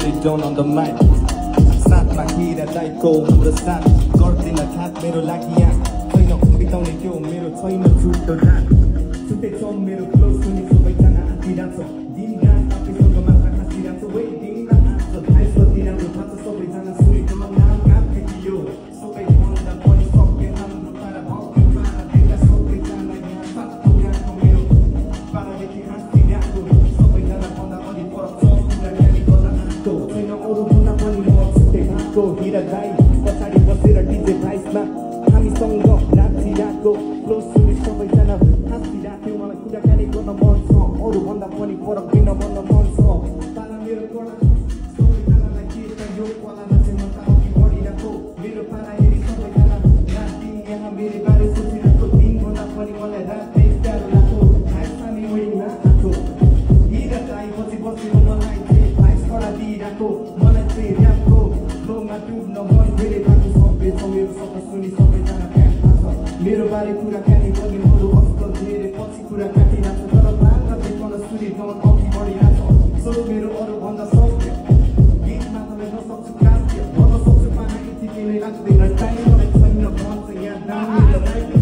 down on the mic. साथमा हिरा दाइको हाम्रो साथ गर्दैन खात मेरो लागि यहाँ छैन बिताउने त्यो मेरो छैन छुट्टो रात छुट्टै छ मेरो क्लोज सुनि सबैजना आँटिरहेको छ हिरा दाई पछाडि बसेर डिजे भाइसमा हामीसँग नाचिरहेको क्लोज सुनि सबैजना हाँसिरहेथ्यो मलाई कुराकानी गर्न मन छ अरूभन्दा पनि फरक दिन भन्न मन छ पारा मेरो कडा यो चाहिँ म त अघि बढिरहेको मेरो हेरी सबैजना रात पनि मलाई रात मलाई चाहिँ भाइस कडा दिइरहेको मलाई चाहिँ फ्लोमा डुब्न छ मेरो सुनि मेरो बारे कुराकानी गर्ने असल धेरै पछि कुरा काटिरहेको छ तर बाह्र देखाउन सुनि अघि बढिरहेको छ सो मेरो अरूभन्दा सक्य गीतमा तपाईँ नसक्छु सक्छु टाइम छैन भन्छ यहाँ